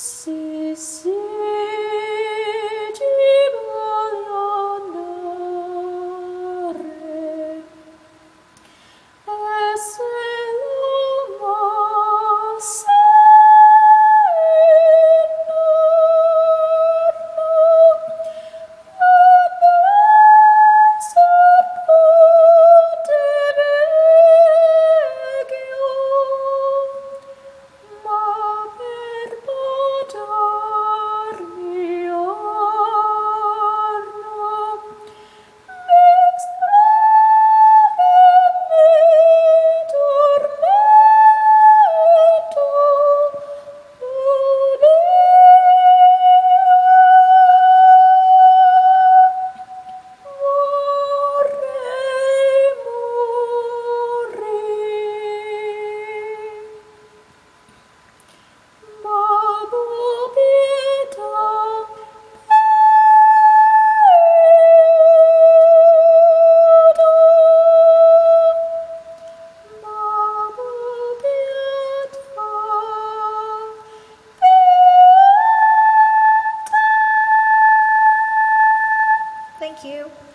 谢谢 Thank you.